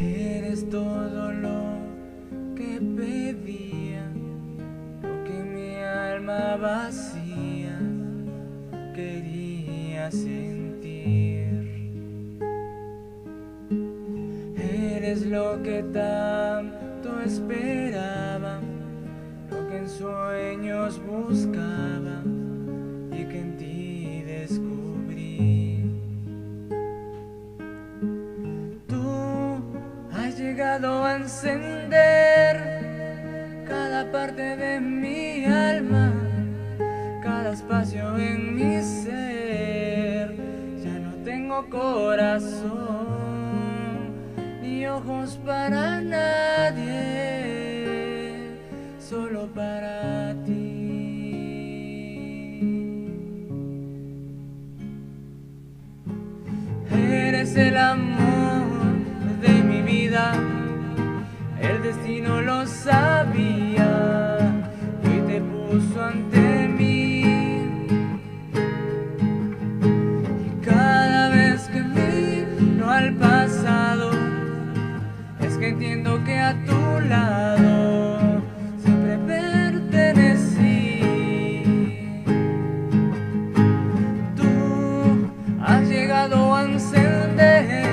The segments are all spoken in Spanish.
Eres todo lo que pedía, lo que mi alma vacía quería sentir. Eres lo que tanto esperaba, lo que en sueños buscaba llegado encender cada parte de mi alma, cada espacio en mi ser. Ya no tengo corazón ni ojos para nadie, solo para ti. Eres el amor el destino lo sabía y te puso ante mí. Y cada vez que miro al pasado, es que entiendo que a tu lado siempre pertenecí. Tú has llegado a encender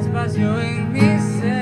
transvaziou em mim.